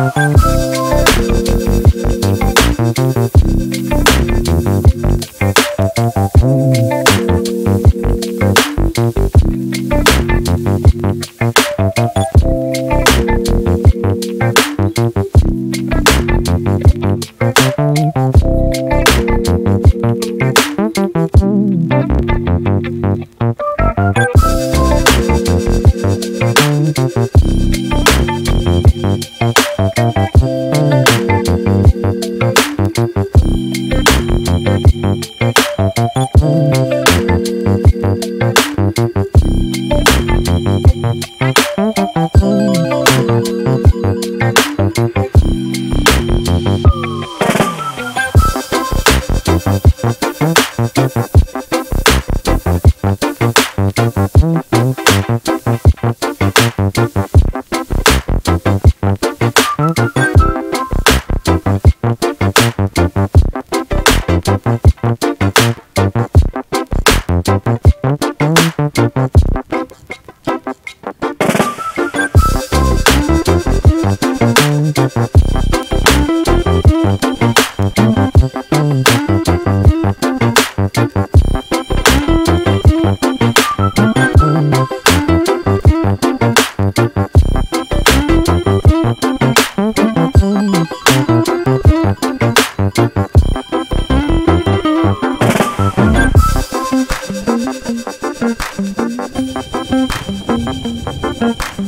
Thank out.